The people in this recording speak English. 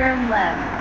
Turn left.